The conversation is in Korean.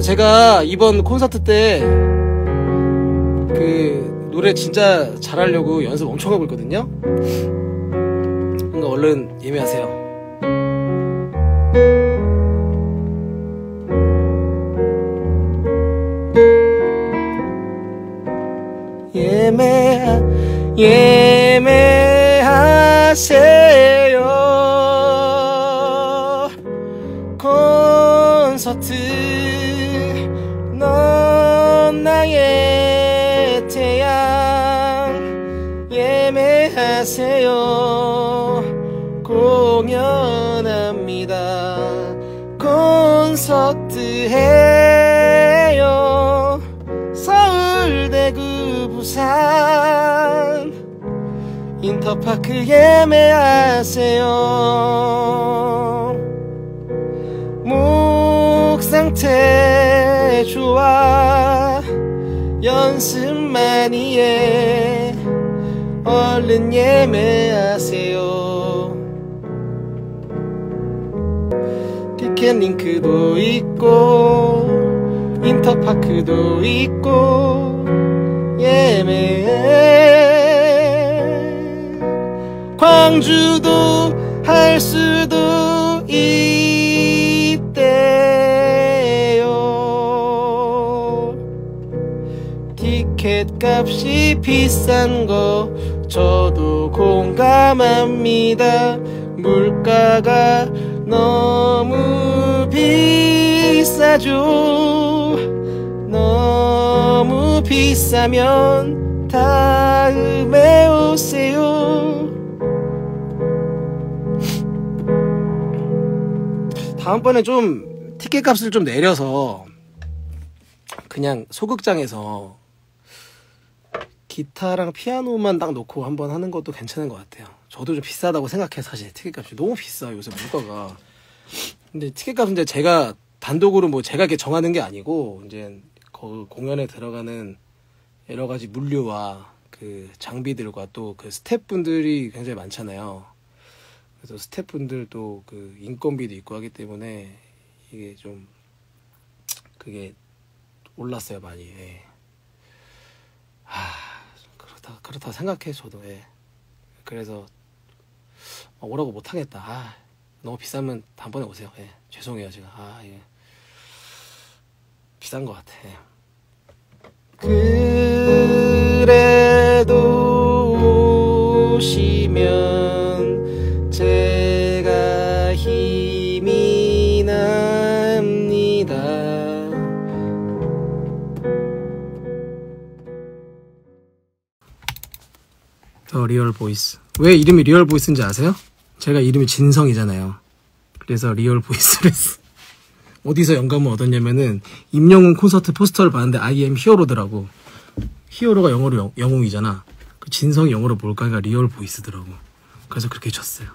근데 제가 이번 콘서트 때 그 노래 진짜 잘하려고 연습 엄청 하고 있거든요. 그러니까 얼른 예매하세요. 예매 예매하세요 예매하세요. 공연합니다. 콘서트 해요. 서울 대구 부산. 인터파크 예매하세요. 목 상태 좋아. 연습 많이 해 얼른 예매하세요. 티켓 링크도 있고 인터파크도 있고 예매해. 광주도 할 수도 있대 티켓 값이 비싼 거 저도 공감합니다. 물가가 너무 비싸죠. 너무 비싸면 다음에 오세요. 다음번에 좀 티켓 값을 좀 내려서 그냥 소극장에서 기타랑 피아노만 딱 놓고 한번 하는 것도 괜찮은 것 같아요. 저도 좀 비싸다고 생각해 사실 티켓 값이 너무 비싸 요새 물가가. 근데 티켓 값은 이제 제가 단독으로 뭐 제가 이렇게 정하는 게 아니고 이제 그 공연에 들어가는 여러 가지 물류와 그 장비들과 또 그 스태프분들이 굉장히 많잖아요. 그래서 스태프분들도 그 인건비도 있고 하기 때문에 이게 좀 그게 올랐어요 많이. 예. 아 그렇다 생각해 저도. 예. 그래서 아, 오라고 못 하겠다. 아, 너무 비싸면 다음번에 오세요. 예. 죄송해요 제가. 아 예. 비싼 것 같아. 예. 그래도 오시 The Real Voice. 왜 이름이 Real Voice인지 아세요? 제가 이름이 진성이잖아요. 그래서 Real Voice를. 어디서 영감을 얻었냐면은 임영웅 콘서트 포스터를 봤는데 I am hero더라고. hero가 영어로 영, 영웅이잖아. 그 진성이 영어로 뭘까가 Real Voice더라고. 그래서 그렇게 쳤어요.